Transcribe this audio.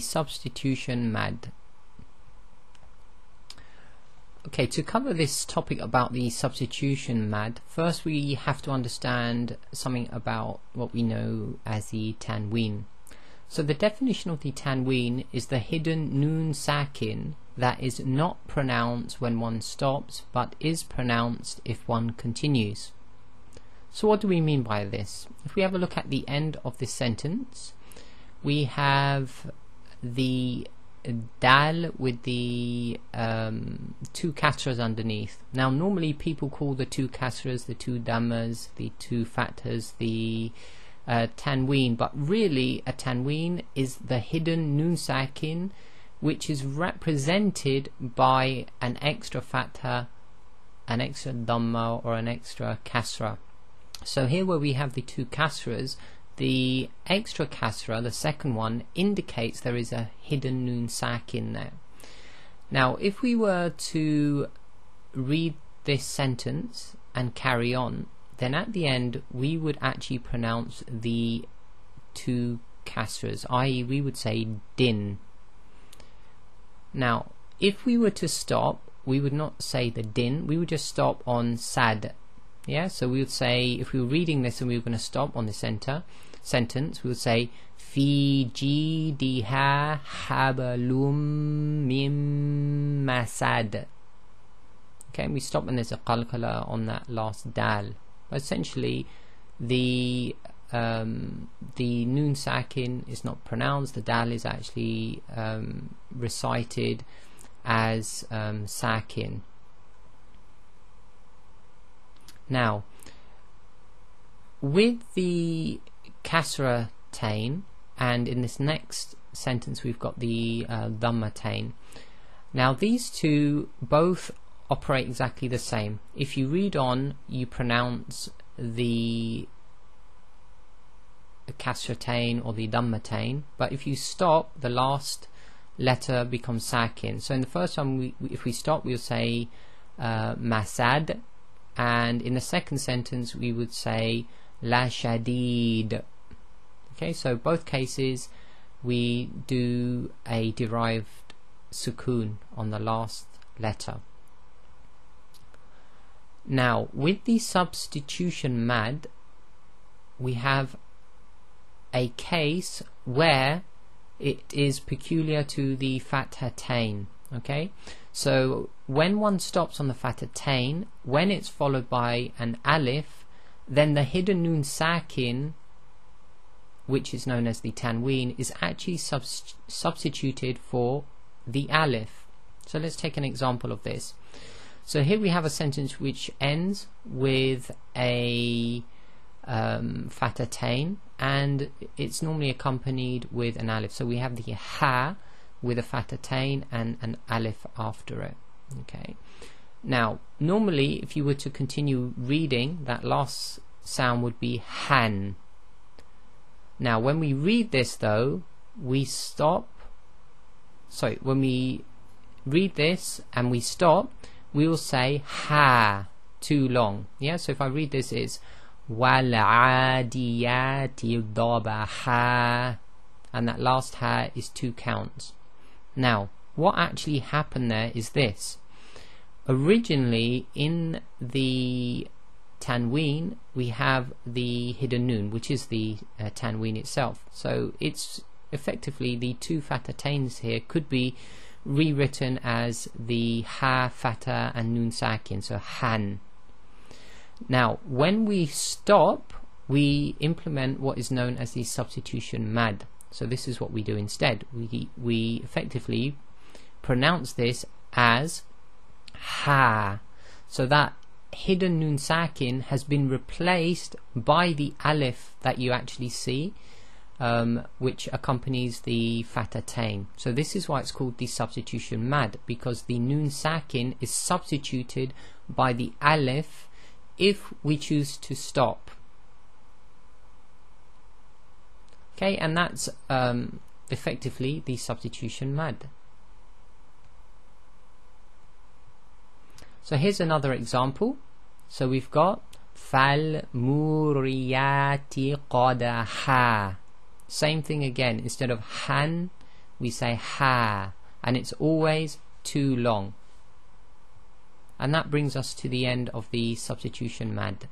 substitution madd. Okay, to cover this topic about the substitution madd, first we have to understand something about what we know as the tanween. So the definition of the tanween is the hidden noon sakin that is not pronounced when one stops but is pronounced if one continues. So what do we mean by this? If we have a look at the end of this sentence, we have the dal with the um, two kasras underneath. Now normally people call the two kasras, the two dhammas, the two fathas, the uh, tanween, but really a tanween is the hidden nun sakin which is represented by an extra fatha, an extra dhamma or an extra kasra. So here where we have the two kasras, the extra kasra, the second one, indicates there is a hidden nun sakin there. Now if we were to read this sentence and carry on, then at the end we would actually pronounce the two kasras, i.e. we would say din. Now, if we were to stop, we would not say the din, we would just stop on sad. Yeah, so we would say, if we were reading this and we were going to stop on the center sentence, we would say, fi jidiha habalum mim masad. Okay, and we stop and there's a qalqala on that last dal. But essentially, the um, the noon sakin is not pronounced. The dal is actually um, recited as um, sakin. Now, with the kasra tain, and in this next sentence we've got the uh, dhamma tain. Now, these two both operate exactly the same. If you read on, you pronounce the kasratain or the dhammatain, but if you stop, the last letter becomes sakin. So in the first one, we, if we stop, we'll say uh, masad, and in the second sentence, we would say la shadid. Okay, so both cases, we do a derived sukun on the last letter. Now, with the substitution madd, we have a case where it is peculiar to the fathatain. Okay, so when one stops on the fathatain, when it's followed by an alif, then the hidden nun sakin, which is known as the tanween, is actually substituted for the alif. So let's take an example of this. So here we have a sentence which ends with a um, and it's normally accompanied with an alif. So we have the ha with a fathatain and an alif after it. Okay. Now, normally, if you were to continue reading, that last sound would be han. Now, when we read this though, we stop. Sorry, when we read this and we stop, we will say ha too long. Yeah, so if I read this, it's wal'adiyati dabaha, and that last ha is two counts. Now, what actually happened there is this. Originally, in the tanween, we have the hidden noon, which is the uh, tanween itself. So it's effectively the two fathatains here could be rewritten as the ha, fatha, and nun sakin, so han. Now, when we stop, we implement what is known as the substitution madd. So this is what we do instead. We we effectively pronounce this as ha. So that hidden nun sakin has been replaced by the alif that you actually see um, which accompanies the fathatain. So this is why it's called the substitution madd because the nun sakin is substituted by the alif if we choose to stop. Okay, and that's um, effectively the substitution madd. So here's another example. So we've got fal muriyati qadaha same thing again. Instead of han, we say ha, and it's always too long. And that brings us to the end of the substitution madd.